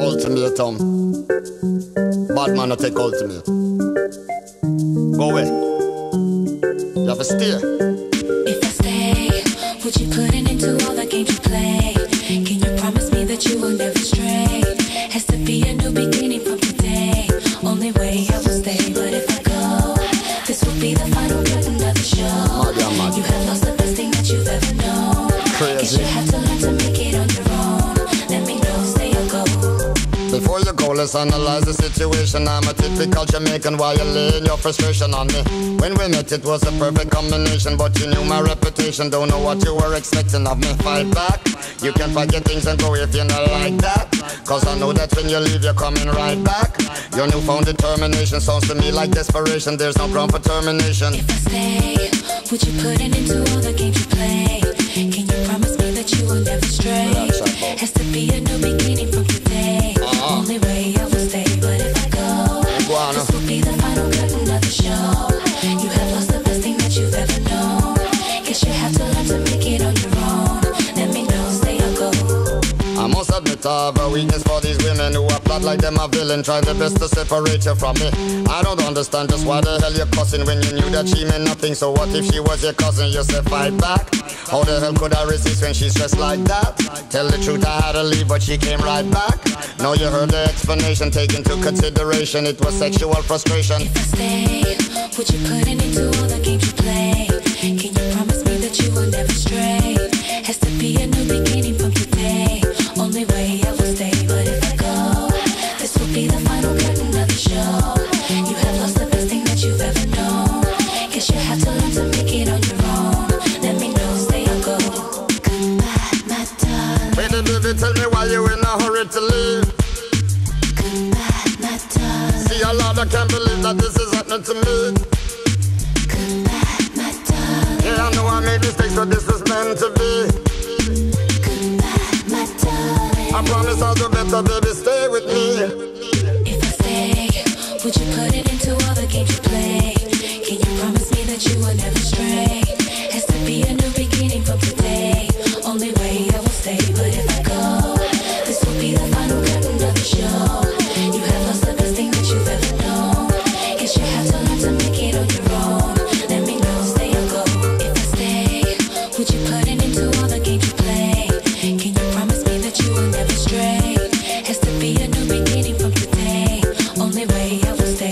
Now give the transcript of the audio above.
Ultimatum. Bad man, I take ultimate. Go away. You have to stay. If I stay, would you put an end to all the games you play? Can you promise me that you will never stray? Let's analyze the situation. I'm a typical Jamaican while you're laying your frustration on me. When we met, it was a perfect combination, but you knew my reputation. Don't know what you were expecting of me. Fight back. You can forget things and go if you're not like that. Cause I know that when you leave, you're coming right back. Your newfound determination sounds to me like desperation. There's no ground for termination. If I stay, would you put an end to all the games you play? Can you promise me that you will never stray? Has to be a new beginning I have a weakness for these women who are plot like them a villain, trying their best to separate you from me. I don't understand just why the hell you're cussing when you knew that she meant nothing. So what if she was your cousin? You said fight back. How the hell could I resist when she's dressed like that? Tell the truth, I had to leave, but she came right back. Now you heard the explanation, take into consideration it was sexual frustration. If I stay, would you put an end to all the games you play? Can you Baby, tell me why you in a hurry to leave. Goodbye, my darling. See, a lot I can't believe that this is happening to me. Goodbye, my darling. Yeah, I know I made mistakes, but this was meant to be. Goodbye, my darling. I promise I'll do better, baby, stay with me. If I stay, would you put it into all the games you play? Can you promise me that you will never stray? else stay.